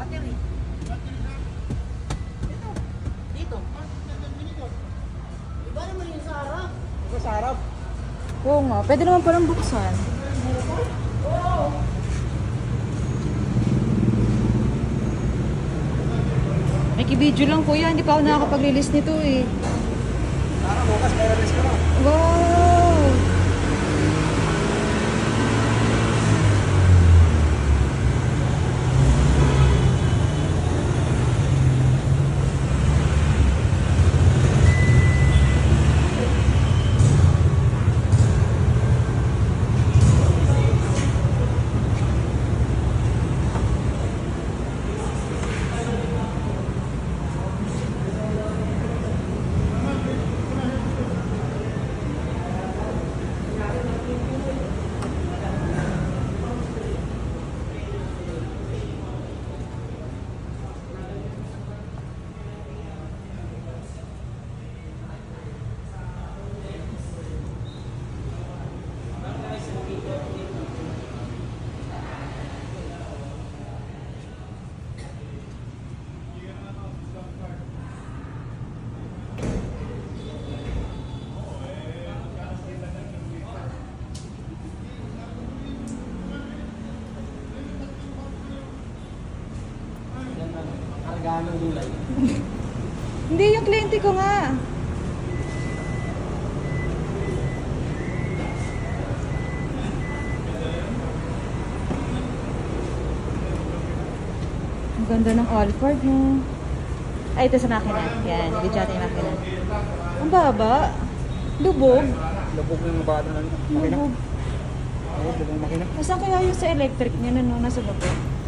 Battery. Battery sa? Dito. Dito. Iba naman yung sa harap. Iba sa? Oo nga. Pwede naman palang buksan. Oo. Nakikibidyo lang kuya. Hindi pa ako nakakapaglilis nito eh. Para bukas may release ka na. Wow. Kargaan ng gulay. Hindi, yung kliyente ko nga. Ang ganda ng Alphard, no? Ay, ito sa makina. Yan, video natin yung makina. Ang baba. Lubog. Lubog ng bata ng makina. Lubog. Lubog ng makina. Nasaan kaya yung sa electric niya na no? Nasa baba?